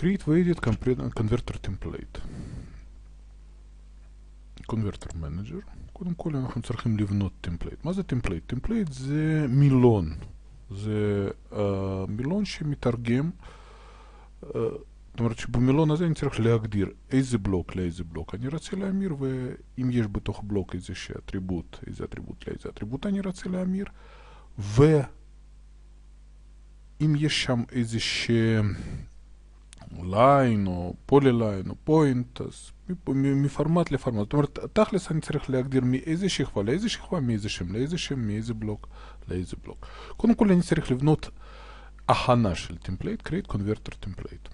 create ו edit converter template. converter manager. קודם כל אנחנו צריכים לבנות template. מה זה template? template זה מילון. זה אה, מילון שמתרגם, אה, זאת אומרת שבמילון הזה אני צריך להגדיר איזה בלוק לאיזה בלוק אני רוצה להמיר, ואם יש בתוך בלוק איזשהו attribute, איזה attribute לאיזה attribute אני רוצה להמיר, ואם יש שם איזשהו line או polyline או point, אז מפורמט לפורמט. זאת אומרת, תכלס אני צריך להגדיר מאיזה שכבה לאיזה שכבה, מאיזה שם לאיזה שם, מאיזה בלוק לאיזה בלוק. קודם כל אני צריך לבנות הכנה של template, create converter template.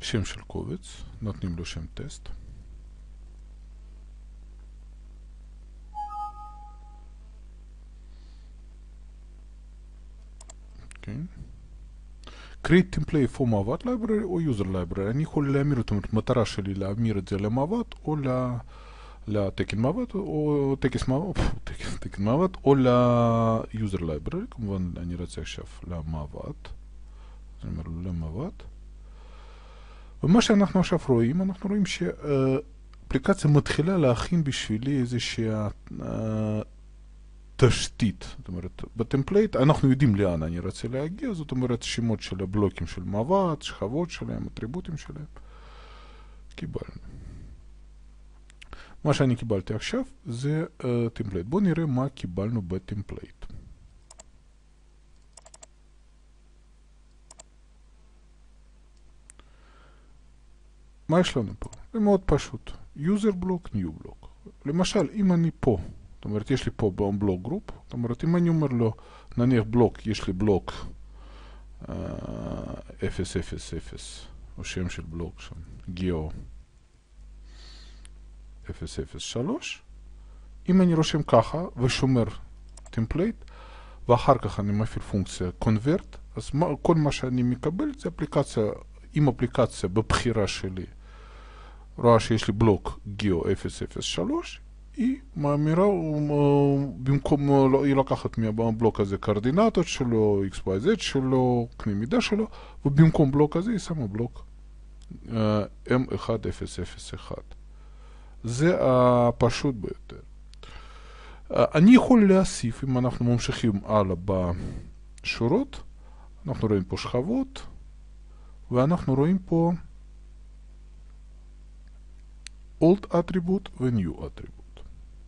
שם של קובץ, נותנים לו שם טסט. Create template for מבא"ת library או user library. אני יכול להמיר, זאת אומרת, מטרה שלי להמיר את זה למבא"ת או לתקן מבא"ת או תקן מבא"ת, תקן מבא"ת או ל-user library. כמובן, אני רוצה עכשיו למבא"ת. אני אומר למבא"ת. ומה שאנחנו עכשיו רואים, אנחנו רואים שאפליקציה מתחילה להכין בשבילי איזושהי תשתית. זאת אומרת, ב template אנחנו יודעים לאן אני רוצה להגיע, זאת אומרת, שמות של הבלוקים של מבא"ת, שכבות שלהם, אטריבוטים שלהם. קיבלנו. מה שאני קיבלתי עכשיו זה אה, template. בואו נראה מה קיבלנו ב template. מה יש לנו פה? זה מאוד פשוט. user block, new block. למשל, אם אני פה אומרת, יש לי פה בלוק group, זאת אומרת, אם אני אומר לו, נניח בלוק, יש לי בלוק 000, או שם של בלוק שם, גיאו 003, אם אני רושם ככה ושומר template, ואחר כך אני מפעיל פונקציה convert, אז מה, כל מה שאני מקבל זה אפליקציה, אם אפליקציה בבחירה שלי. רואה שיש לי בלוק גיאו 003, היא ממירה, במקום, היא לוקחת מהבלוק הזה קרדינטות שלו, XYZ שלו, קנה מידה שלו, ובמקום בלוק הזה היא שמה בלוק M1001. זה הפשוט ביותר. אני יכול להוסיף, אם אנחנו ממשיכים הלאה בשורות, אנחנו רואים פה שכבות, ואנחנו רואים פה old attribute ו-new attribute.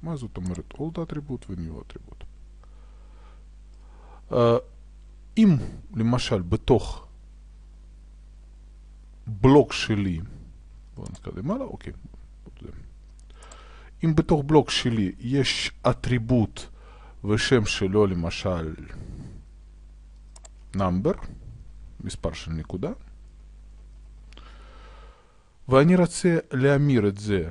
מה זאת אומרת old attribute ו-new attribute? Uh, אם למשל בתוך בלוק שלי, בואו נתקדם הלאה, אוקיי, אם בתוך בלוק שלי יש אטריבוט ושם שלו למשל number, מספר של נקודה, ואני רוצה להמיר את זה,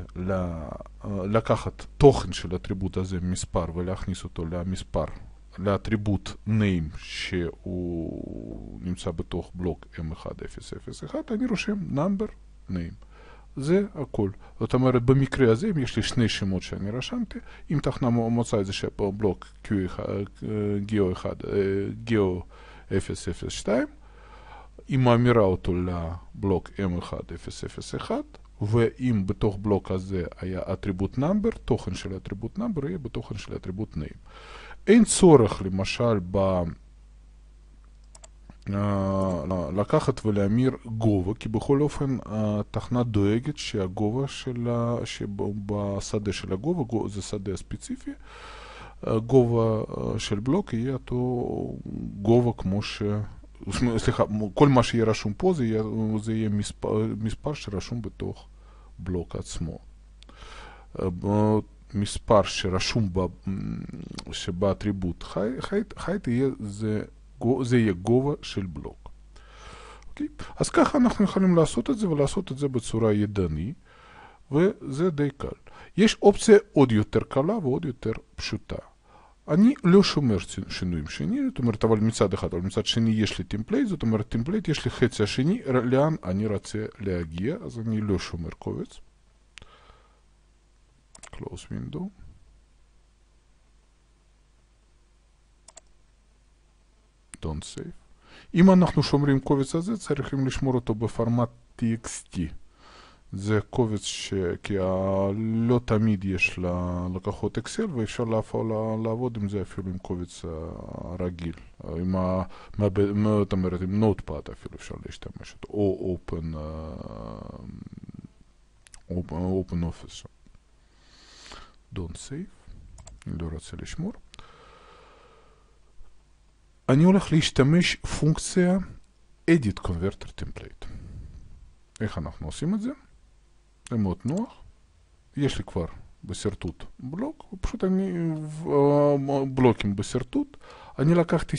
לקחת תוכן של הטריבוט הזה מספר ולהכניס אותו למספר, לאטריבוט name שהוא נמצא בתוך בלוק M1001, אני רושם number name. זה הכל. זאת אומרת, במקרה הזה, אם יש לי שני שמות שאני רשמתי, אם תכנה מוצא איזה בלוק גיאו 1, גיאו 002, היא מאמירה אותו לבלוק M1001, ואם בתוך בלוק הזה היה אטריבוט נאמבר, תוכן של אטריבוט נאמבר יהיה בתוכן של אטריבוט name. אין צורך למשל ב... לקחת ולהמיר גובה, כי בכל אופן התכנה דואגת שהגובה של, שבשדה של הגובה, זה שדה ספציפי, גובה של בלוק יהיה אותו גובה כמו ש... סליחה, כל מה שיהיה רשום פה זה יהיה, מספר, שרשום בתוך בלוק עצמו. מספר שרשום ב, שבאטריבוט height יהיה, גובה של בלוק. אז ככה אנחנו יכולים לעשות את זה ולעשות את זה בצורה ידני, וזה די קל. יש אופציה עוד יותר קלה ועוד יותר פשוטה. אני לא שומר שינויים שני, זאת אומרת, אבל מצד אחד, אבל מצד שני יש לי template, זאת אומרת, template יש לי חצי השני, לאן אני רוצה להגיע, אז אני לא שומר קובץ. close window. don't save. אם אנחנו שומרים קובץ הזה, צריכים לשמור אותו בפורמט txt. זה קובץ ש... כי לא תמיד יש ללקוחות אקסל ואפשר לעבוד עם זה אפילו עם קובץ רגיל, עם, ה... זאת אומרת, עם נוטפד אפילו אפשר להשתמש, או open, open office. don't save, אני לא רוצה לשמור. אני הולך להשתמש פונקציה edit converter template. איך אנחנו עושים את זה? מאוד נוח. יש לי כבר בשרטוט בלוק, פשוט אני, בלוקים בשרטוט. אני לקחתי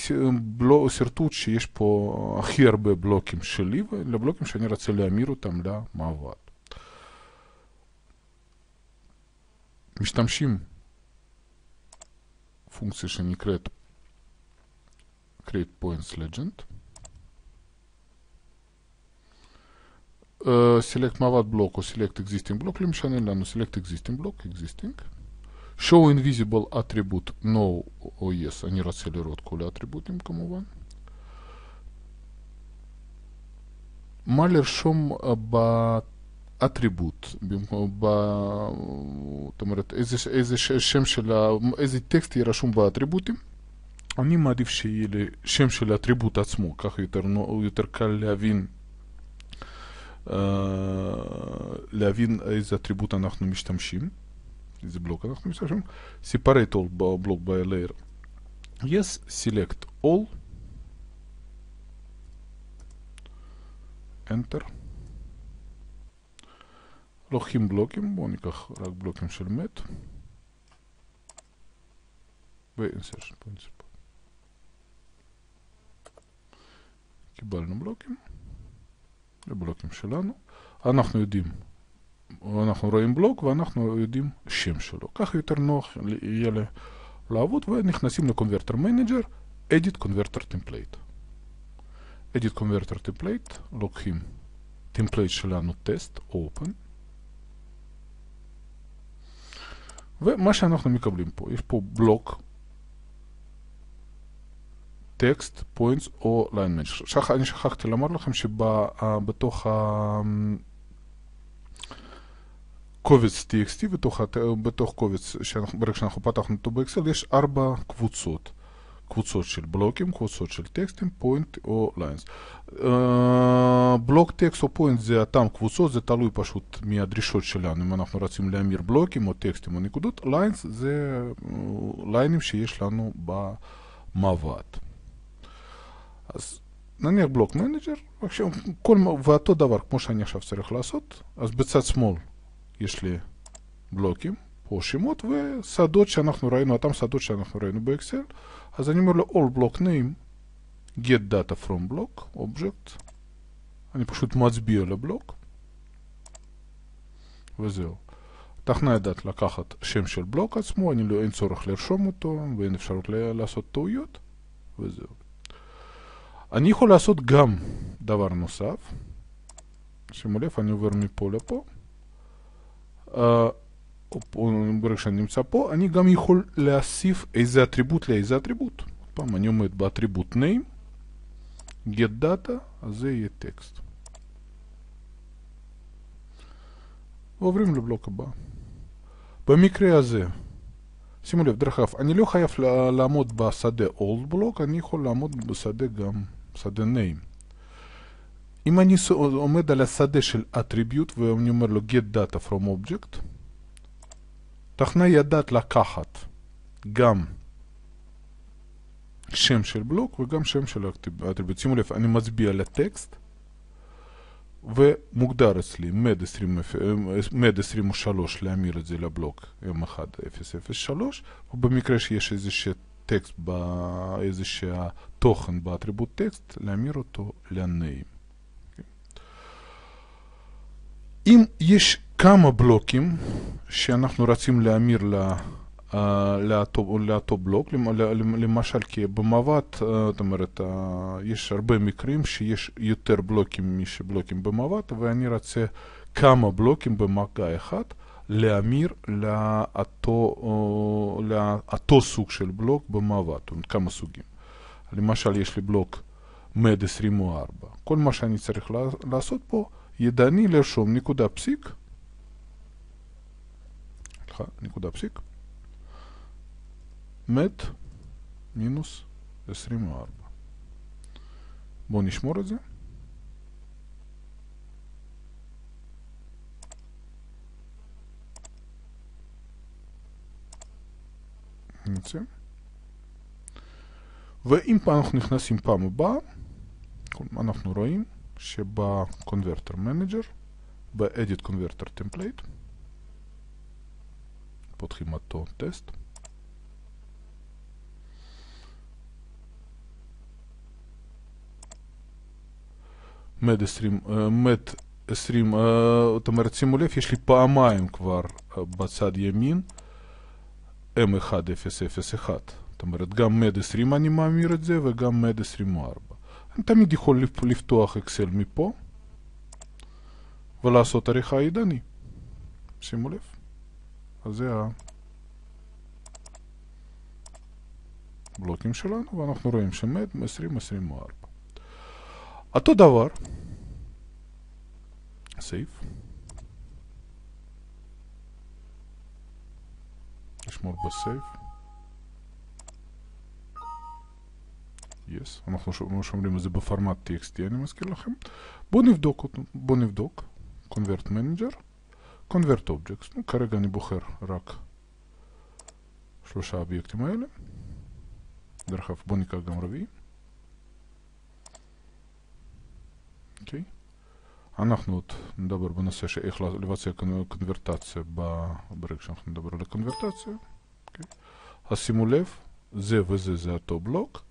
שרטוט שיש פה הכי הרבה בלוקים שלי, ולבלוקים שאני רוצה להמיר אותם למעבד. משתמשים פונקציה שנקראת create points legend. Select מעבד block או select existing block, לא משנה לנו, select existing block, existing. show invisible attribute no או yes, אני רוצה לראות כל האטריבוטים כמובן. מה לרשום באטריבוט, זאת אומרת איזה, איזה שם של, איזה טקסט יהיה רשום באטריבוטים. אני מעדיף שיהיה לי שם של האטריבוט עצמו, ככה יותר, יותר קל להבין להבין איזה אטריבוט אנחנו משתמשים, איזה בלוק אנחנו משתמשים. separate all בלוק by layer. yes, select all. enter. לוקחים בלוקים, בואו ניקח רק בלוקים של מת. ו-insertion principle. קיבלנו בלוקים. לבלוקים שלנו. אנחנו יודעים, אנחנו רואים בלוק ואנחנו יודעים שם שלו. ככה יותר נוח יהיה לעבוד ונכנסים ל converter manager, edit converter template. edit converter template, לוקחים template שלנו test, open. ומה שאנחנו מקבלים פה, יש פה בלוק טקסט, points או line. שכ... אני שכחתי לומר לכם שבתוך הקובץ TXT, בתוך, בתוך קובץ, שאנחנו, ברגע שאנחנו פתחנו אותו באקסל, יש ארבע קבוצות. קבוצות של בלוקים, קבוצות של טקסטים, point או lines. בלוק טקסט או point זה אותם קבוצות, זה תלוי פשוט מהדרישות שלנו, אם אנחנו רוצים להמיר בלוקים או טקסטים או נקודות. lines זה line ים שיש לנו במעבד. אז נניח block manager, ואותו דבר כמו שאני עכשיו צריך לעשות, אז בצד שמאל יש לי בלוקים, פה שמות ושדות שאנחנו ראינו, אותם שדות שאנחנו ראינו באקסל, אז אני אומר לו all block name, get data from block, object, אני פשוט מצביע לבלוק, וזהו. תכנה דת לקחת שם של בלוק עצמו, אני לא, אין צורך לרשום אותו ואין אפשרות לעשות טעויות, וזהו. אני יכול לעשות גם דבר נוסף. שימו לב, אני עובר מפה לפה. ברגע שאני נמצא פה, אני גם יכול להוסיף איזה אטריבוט לאיזה אטריבוט. פעם אני עומד באטריבוט name, get data, אז זה יהיה טקסט. ועוברים לבלוק הבא. במקרה הזה, שימו לב, דרך אגב, אני לא חייב לעמוד בשדה old block, אני יכול לעמוד בשדה גם שדה name. אם אני עומד על השדה של attribute ואני אומר לו get data from object, תכנה ידעת לקחת גם שם של בלוק וגם שם של attribute. שימו לב, אני מצביע לטקסט ומוגדר אצלי med 23 להמיר את זה לבלוק m1003 ובמקרה שיש איזשהו טקסט, באיזשהו תוכן באטריבוט טקסט, להמיר אותו לניים. אם יש כמה בלוקים שאנחנו רוצים להמיר לאותו, לאותו בלוק, למשל כי במעבד, זאת אומרת, יש הרבה מקרים שיש יותר בלוקים משבלוקים במעבד, ואני רוצה כמה בלוקים במגע אחד. להמיר לאותו, סוג של בלוק במעבד, כמה סוגים. למשל יש לי בלוק מד 24, כל מה שאני צריך לעשות פה, ידני לרשום נקודה פסיק, נקודה פסיק, מת מינוס 24. בואו נשמור את זה. נצא. ואם אנחנו נכנסים פעם הבאה, אנחנו רואים שב-Converter Manager, ב-Edit Converter Template, פותחים אותו טסט. מד 20, מד 20, זאת אומרת שימו לב, יש לי פעמיים כבר בצד ימין M1001. זאת אומרת, גם מד 20 אני מאמיר את זה וגם מד 24. אני תמיד יכול לפתוח אקסל מפה ולעשות עריכה ידני. שימו לב. אז זה הבלוקים שלנו, ואנחנו רואים שמד 2024. אותו דבר, סייף. נשמור בסייף. yes, אנחנו שומרים את זה בפורמט TXT, אני מזכיר לכם. בואו נבדוק בואו נבדוק. Convert Manager, Convert Objects. נו, כרגע אני בוחר רק שלושה אובייקטים האלה. דרך אגב, בואו ניקח גם רביעי. אוקיי. אנחנו עוד נדבר בנושא של איך לבצע קונברטציה ברגע שאנחנו נדבר על הקונברטציה. אוקיי. אז שימו לב, זה וזה זה אותו בלוק.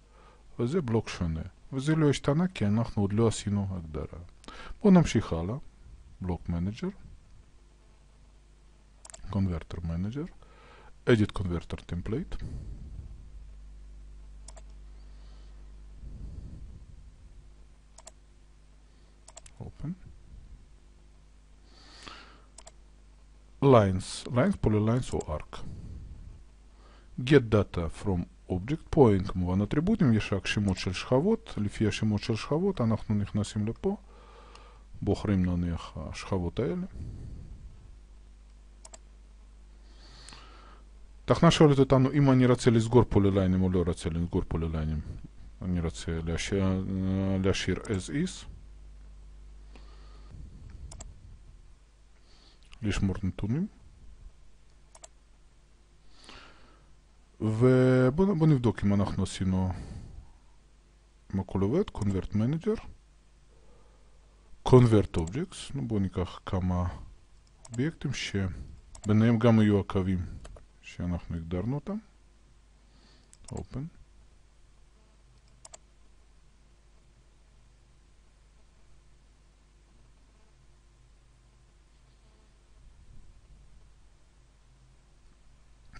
וזה בלוק שונה. וזה לא השתנה כי אנחנו עוד לא עשינו הגדרה. בואו נמשיך הלאה. block manager. Converter Manager. Edit Converter Template. Open. Lines. Lines, polylines או arc. Get data from Object פה אין כמובן אטריבוטים, יש רק שמות של שכבות, לפי השמות של שכבות אנחנו נכנסים לפה, בוחרים נניח השכבות האלה. תכנה שואלת אותנו אם אני רוצה לסגור פוליליינים או לא רוצה לסגור פוליליינים. אני רוצה להשאיר as is. לשמור נתונים. ובואו נבדוק אם אנחנו עשינו, אם הכל עובד, convert manager, convert objects, בואו ניקח כמה אובייקטים שביניהם גם יהיו הקווים שאנחנו הגדרנו אותם, open.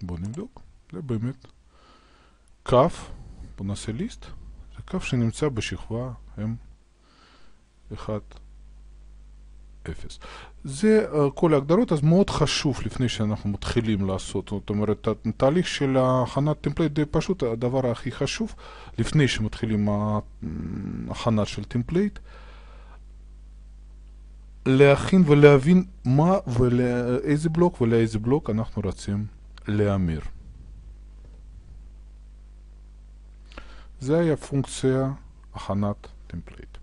בואו נבדוק. זה באמת כף, בוא נעשה ליסט, זה כף שנמצא בשכבה M1, 0. זה uh, כל ההגדרות, אז מאוד חשוב לפני שאנחנו מתחילים לעשות, זאת אומרת, התהליך של הכנת template די פשוט, הדבר הכי חשוב, לפני שמתחילים הכנה של template, להכין ולהבין מה ולאיזה בלוק ולאיזה בלוק אנחנו רוצים להמיר. זה היה פונקציה הכנת טמפלייט.